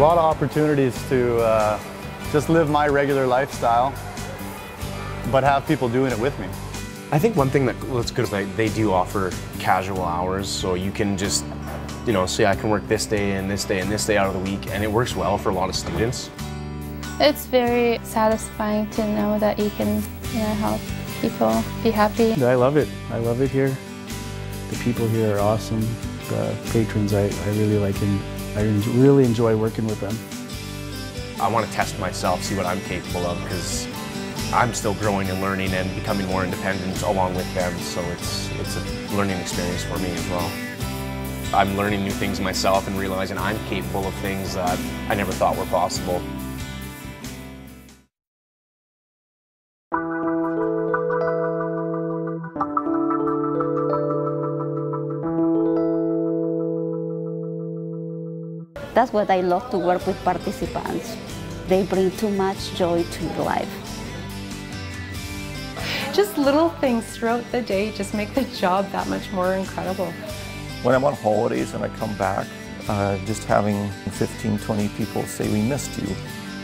A lot of opportunities to uh, just live my regular lifestyle, but have people doing it with me. I think one thing that looks good is that they do offer casual hours, so you can just, you know, say I can work this day and this day and this day out of the week, and it works well for a lot of students. It's very satisfying to know that you can you know, help people be happy. I love it. I love it here. The people here are awesome. The patrons, I, I really like and I really enjoy working with them. I want to test myself, see what I'm capable of, because I'm still growing and learning and becoming more independent along with them, so it's, it's a learning experience for me as well. I'm learning new things myself and realizing I'm capable of things that I never thought were possible. That's what I love to work with participants. They bring too much joy to your life. Just little things throughout the day just make the job that much more incredible. When I'm on holidays and I come back, uh, just having 15, 20 people say we missed you,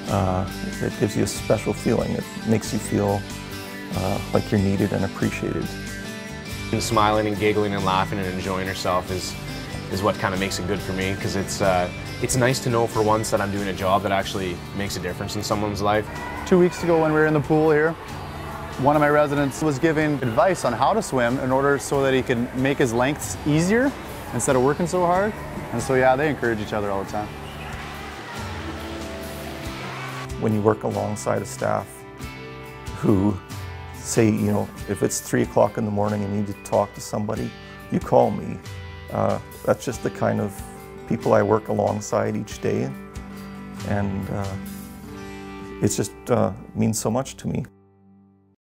uh, it gives you a special feeling. It makes you feel uh, like you're needed and appreciated. And smiling and giggling and laughing and enjoying herself is, is what kind of makes it good for me because it's, uh, it's nice to know for once that I'm doing a job that actually makes a difference in someone's life. Two weeks ago when we were in the pool here, one of my residents was giving advice on how to swim in order so that he could make his lengths easier instead of working so hard. And so yeah, they encourage each other all the time. When you work alongside a staff who say, you know, if it's three o'clock in the morning and you need to talk to somebody, you call me. Uh, that's just the kind of people I work alongside each day. And uh, it just uh, means so much to me.